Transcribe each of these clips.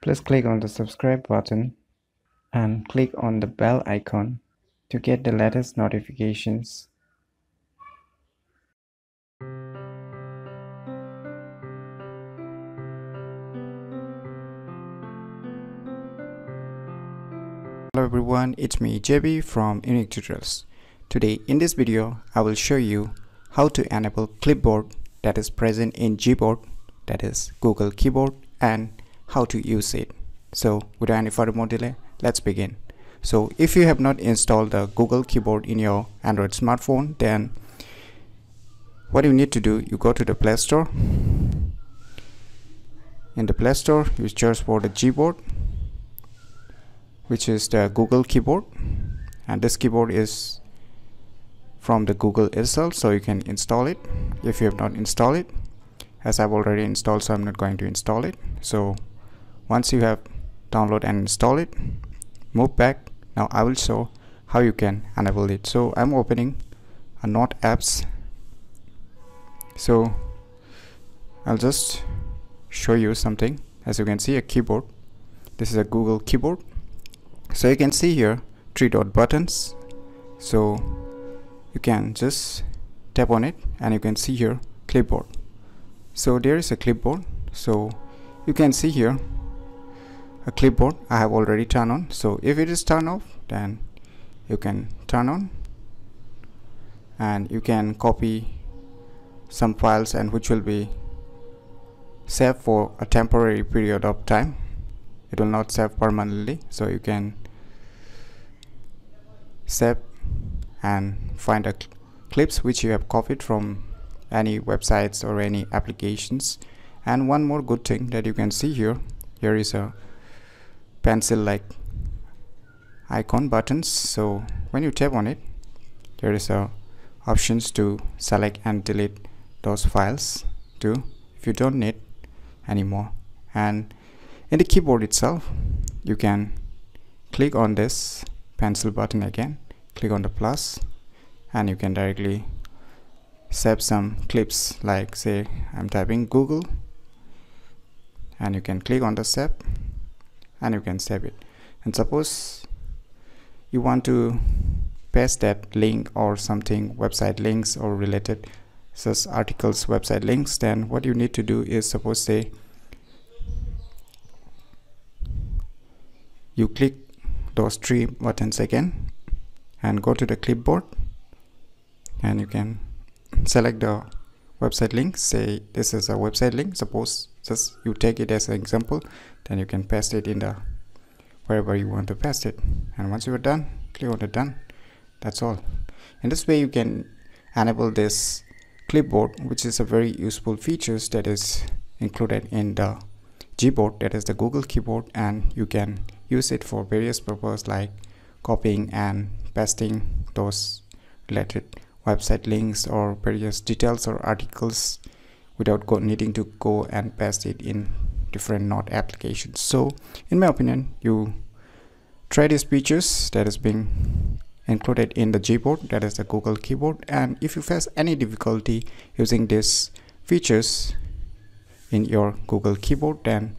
Please click on the subscribe button and click on the bell icon to get the latest notifications. Hello everyone, it's me JB from Unique Tutorials. Today in this video, I will show you how to enable clipboard that is present in Gboard that is Google Keyboard and how to use it. So without any further more delay, let's begin. So if you have not installed the Google Keyboard in your Android smartphone, then what you need to do, you go to the Play Store. In the Play Store, you search for the Gboard, which is the Google Keyboard. And this keyboard is from the Google itself, so you can install it if you have not installed it. As I've already installed, so I'm not going to install it. So once you have download and install it move back. Now I will show how you can enable it. So I'm opening a Note apps. So I'll just show you something. As you can see a keyboard. This is a Google keyboard. So you can see here three dot buttons. So you can just tap on it and you can see here clipboard. So there is a clipboard. So you can see here a clipboard I have already turned on. So if it is turned off then you can turn on and you can copy some files and which will be saved for a temporary period of time. It will not save permanently. So you can save and find a cl clips which you have copied from any websites or any applications. And one more good thing that you can see here here is a pencil like icon buttons. So when you tap on it there is a options to select and delete those files too if you don't need anymore. And in the keyboard itself you can click on this pencil button again click on the plus and you can directly save some clips like say I'm typing Google and you can click on the save and you can save it. And suppose you want to paste that link or something website links or related such articles website links then what you need to do is suppose say you click those three buttons again and go to the clipboard and you can select the website link say this is a website link suppose just you take it as an example then you can paste it in the wherever you want to paste it. And once you are done click on the done. That's all. In this way you can enable this clipboard which is a very useful features that is included in the Gboard that is the Google keyboard and you can use it for various purposes like copying and pasting those related website links or various details or articles without needing to go and paste it in different Note applications. So in my opinion you try these features that is being included in the Gboard that is the Google keyboard and if you face any difficulty using these features in your Google keyboard then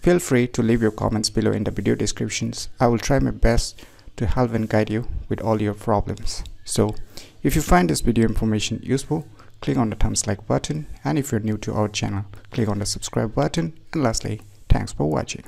feel free to leave your comments below in the video descriptions. I will try my best to help and guide you with all your problems. So if you find this video information useful click on the thumbs like button. And if you're new to our channel click on the subscribe button. And lastly thanks for watching